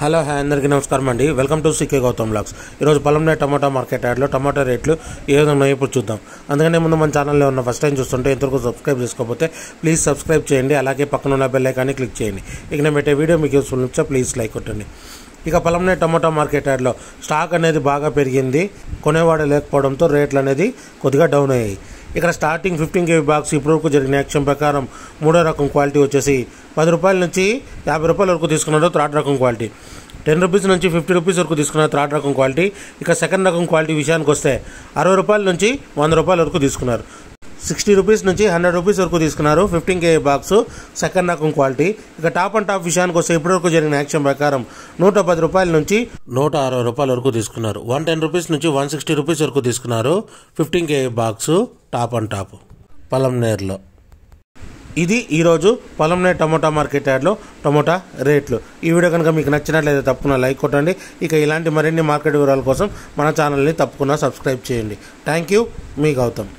Hello hi అందరికీ నమస్కారం అండి. Welcome to C K Gautam vlogs. ఈరోజు పొలంలో టమాటా మార్కెట్ యాడ్లో టమాటా రేట్లు ఏ విధంగా ఇప్పుడు చూద్దాం. అందుకనే ముందు మన ఛానల్లో ఉన్న ఫస్ట్ టైం చూస్తుంటే ఇంతవరకు సబ్స్క్రైబ్ చేసుకోకపోతే ప్లీజ్ సబ్స్క్రైబ్ చేయండి. అలాగే పక్కన ఉన్న బెల్ ఐకాన్ని క్లిక్ చేయండి. ఇక నేను పెట్టే వీడియో మీకు యూస్ఫుల్ నుంచో ప్లీజ్ లైక్ కొట్టండి. ఇక పొలంలో టమాటా మార్కెట్ యాడ్లో స్టాక్ అనేది బాగా పెరిగింది. కొనేవాడు లేకపోవడంతో రేట్లు అనేది కొద్దిగా డౌన్ అయ్యాయి. ఇక్కడ స్టార్టింగ్ ఫిఫ్టీన్ కేవీ బాక్స్ ఇప్పటివరకు జరిగిన యాక్షన్ ప్రకారం మూడో రకం క్వాలిటీ వచ్చేసి పది రూపాయల నుంచి యాభై రూపాయల వరకు తీసుకున్నారు థర్డ్ రకం క్వాలిటీ టెన్ రూపీస్ నుంచి ఫిఫ్టీ రూపీస్ వరకు తీసుకున్నారు థర్డ్ రకం క్వాలిటీ ఇక సెకండ్ రకం క్వాలిటీ విషయానికి వస్తే అరవై రూపాయల నుంచి వంద రూపాయల వరకు తీసుకున్నారు. సిక్స్టీ రూపీస్ నుంచి హండ్రెడ్ రూపీస్ వరకు తీసుకున్నారు. ఫిఫ్టీన్ కే బాక్స్ సెకండ్ రకం క్వాలిటీ. ఇక టాప్ అండ్ టాప్ విషయానికి వస్తే ఇప్పటివరకు జరిగిన యాక్షన్ ప్రకారం నూట పది రూపాయల నుంచి నూట అరవై రూపాయల వరకు తీసుకున్నారు. వన్ టెన్ రూపీస్ నుంచి వన్ సిక్స్టీ రూపీస్ వరకు తీసుకున్నారు. Fifteen K box top and top. పలంనేర్లో ఇది ఈరోజు పొలంనే టమోటా మార్కెట్ యార్డ్లో టమోటా రేట్లు. ఈ వీడియో కనుక మీకు నచ్చినట్లయితే తప్పకుండా లైక్ కొట్టండి. ఇక ఇలాంటి మరిన్ని మార్కెట్ వివరాల కోసం మన ఛానల్ని తప్పకుండా సబ్స్క్రైబ్ చేయండి. Thank you. మీ గౌతమ్.